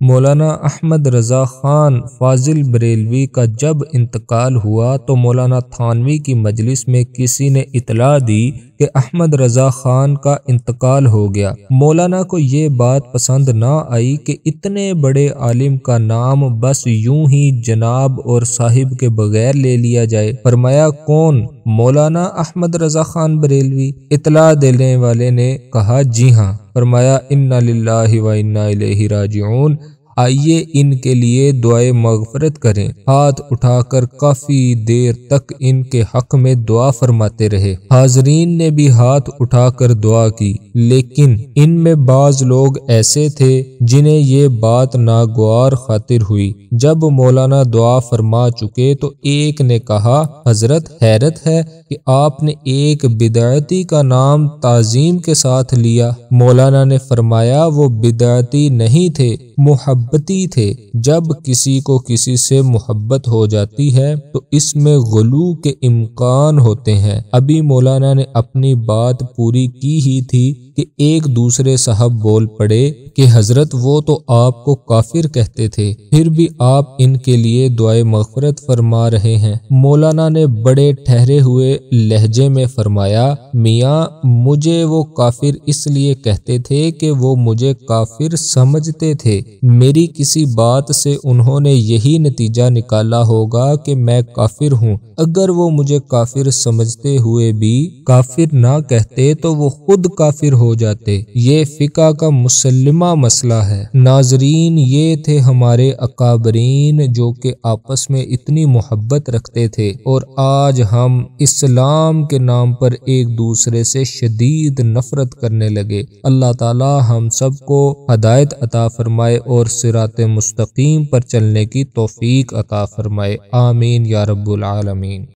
मौलाना अहमद रज़ा ख़ान फाजिल बरेलवी का जब इंतकाल हुआ तो मौलाना थानवी की मजलिस में किसी ने इतला दी कि अहमद रज़ा ख़ान का इंतकाल हो गया। मौलाना को ये बात पसंद ना आई कि इतने बड़े आलिम का नाम बस यूँ ही जनाब और साहिब के बगैर ले लिया जाए। फरमाया, कौन? मौलाना अहमद रज़ा ख़ान बरेलवी। इतला देने वाले ने कहा, जी हाँ। फरमाया इन्ना लाही व इन्ना राजिऊन। आइए इनके लिए दुआए मगफरत करें। हाथ उठाकर काफ़ी देर तक इनके हक में दुआ फरमाते रहे। हाजरीन ने भी हाथ उठाकर दुआ की, लेकिन इनमें बाज लोग ऐसे थे जिन्हें ये बात नागवार खातिर हुई। जब मौलाना दुआ फरमा चुके तो एक ने कहा, हज़रत, हैरत है कि आपने एक बिदायती का नाम ताजीम के साथ लिया। मौलाना ने फरमाया, वो बिदायती नहीं थे, मोहब्बती थे। जब किसी को किसी से मोहब्बत हो जाती है तो इसमें गलू के इम्कान होते हैं। अभी मौलाना ने अपनी बात पूरी की ही थी। कि एक दूसरे साहब बोल पड़े कि हज़रत, वो तो आपको काफिर कहते थे, फिर भी आप इनके लिए दुआए मफरत फरमा रहे हैं। मौलाना ने बड़े ठहरे हुए लहजे में फरमाया, मियाँ, मुझे वो काफिर इसलिए कहते थे कि वो मुझे काफिर समझते थे। मेरी किसी बात से उन्होंने यही नतीजा निकाला होगा कि मैं काफिर हूँ। अगर वो मुझे काफिर समझते हुए भी काफिर ना कहते तो वो खुद काफिर हो जाते। ये फिका का मुसलमा मसला है। नाजरीन, ये थे हमारे अकाबरीन जो कि आपस में इतनी मोहब्बत रखते थे और आज हम इस्लाम के नाम पर एक दूसरे से शदीद नफरत करने लगे। अल्लाह ताला हम सबको हदायत अता फरमाए और सिरात मुस्तकीम पर चलने की तोफ़ीक अता फरमाए। आमीन या रब्बुल आलमीन।